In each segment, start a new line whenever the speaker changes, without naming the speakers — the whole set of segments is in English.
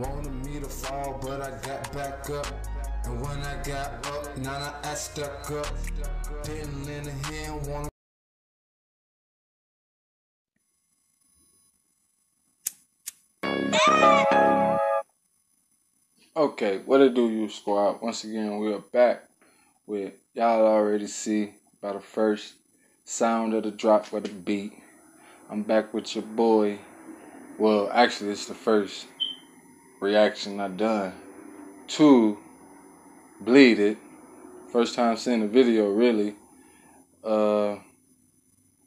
Wanted me to fall, but I got back up. And when I got up, now I stuck up. Didn't lend a hand, wanna
Okay, what it do, you squad? Once again, we are back with y'all already see by the first sound of the drop with the beat. I'm back with your boy. Well, actually, it's the first reaction I done to Bleed It. First time seeing the video, really. Uh,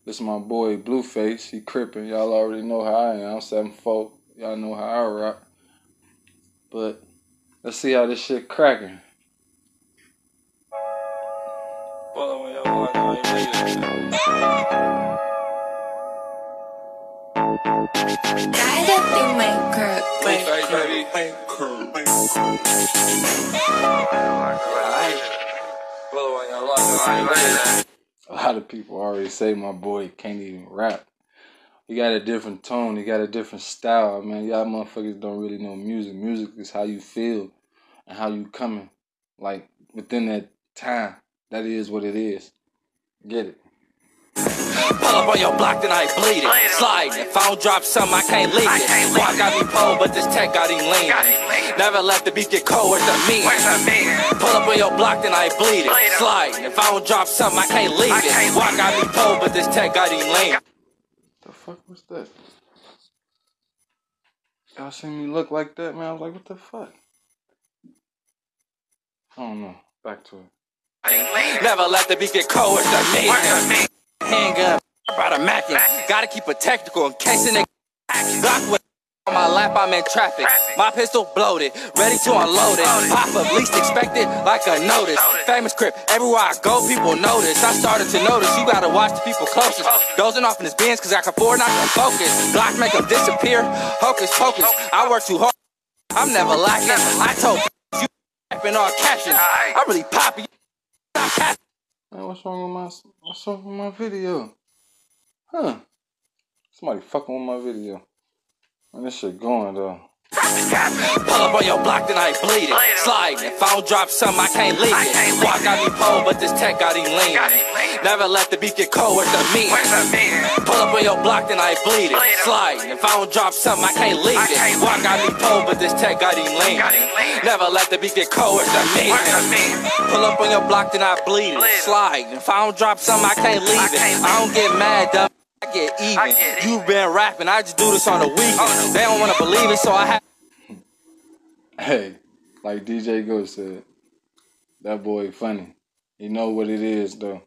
this is my boy Blueface. He crippin'. Y'all already know how I am. I'm 7 4. Y'all know how I rock. But let's see how this shit cracking.
Dynasty maker.
A lot of people already say my boy can't even rap. He got a different tone. He got a different style, man. Y'all motherfuckers don't really know music. Music is how you feel and how you coming. Like within that time. That is what it is. Get it.
Pull up on your block, then I bleed it. Slide. If I don't drop something, I can't leave it. Walk got me pole, but this tech got him lean. Never let the beat get cold, where's the meat? Pull up on your block, then I bleed it. Slide. If I don't drop something, I can't leave it. Walk got me pole, but this tech got him lean.
The fuck was that? Y'all seen me look like that, man? I was like, what the fuck? I don't know. Back to it.
Never let the beat get cold, where's the meat? Handgun, I brought a Mac in. Gotta keep it technical in case a nigga block with on my lap, I'm in traffic. My pistol bloated, ready to unload it. Pop up, least expected, like a notice. Famous crip, everywhere I go, people notice. I started to notice, you gotta watch the people closest. Dozing off in his bins, cause I can afford not to focus. Block make them disappear, hocus pocus. I work too hard, I'm never lacking. I told you rapping all captions. I'm really poppy. Stop capping.
Man, what's wrong with my what's wrong with my video? Huh? Somebody fucking with my video. And this shit going though.
Pull up on your block, then I bleed it. Slide. If I don't drop something, I can't leave it. Walk got me pole, but this tech got him lean. Never let the beat get cold, where's the meat? Pull up on your block, then I bleed it. Slide. If I don't drop something, I can't leave it. Walk got me pole, but this tech got him lean. Never let the beat get cold, where's the meat? Pull up on your block, then I bleed it. Slide. If I don't drop something, I can't leave it. I don't get mad, dumb. I get even. You been rapping, I just do this on the weekend. They don't wanna believe it, so I have.
Hey, like DJ Ghost said, that boy funny. He know what it is though.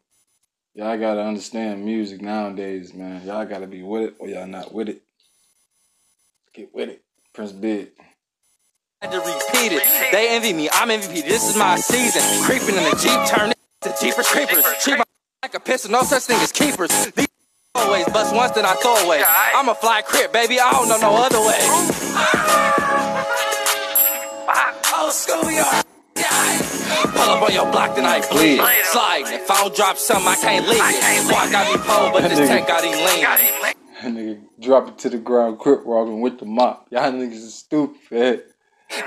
Y'all gotta understand music nowadays, man. Y'all gotta be with it or y'all not with it. Get with it. Prince Big.
had to repeat it. They envy me, I'm MVP. This is my season. Creeping in the Jeep, turn it to Jeepers Creepers. Treat my like a pistol, no such thing as keepers. These always bust once, then I throw away. I'm a fly crip, baby, I don't know no other way. Oh, schoolyard. Pull up on your block, tonight, I bleed. Slide. If I don't drop something, I can't leave it. Walk got me pole, but this tech got him lean.
That nigga drop it to the ground, crip walking with the mop. Y'all niggas is stupid.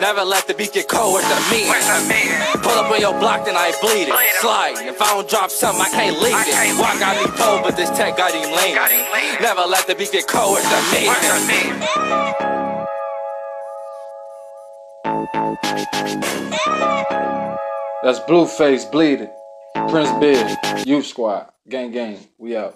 Never let the beat get cold, where's the meat? Pull up on your block, then I bleed it. Slide. If I don't drop something, I can't leave it. Walk got me pole, but this tech got him lean. Never let the beat get cold, where's the meat?
That's Blueface bleeding. Prince Big, Youth Squad, gang gang, we out.